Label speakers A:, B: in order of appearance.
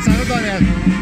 A: 三个多年。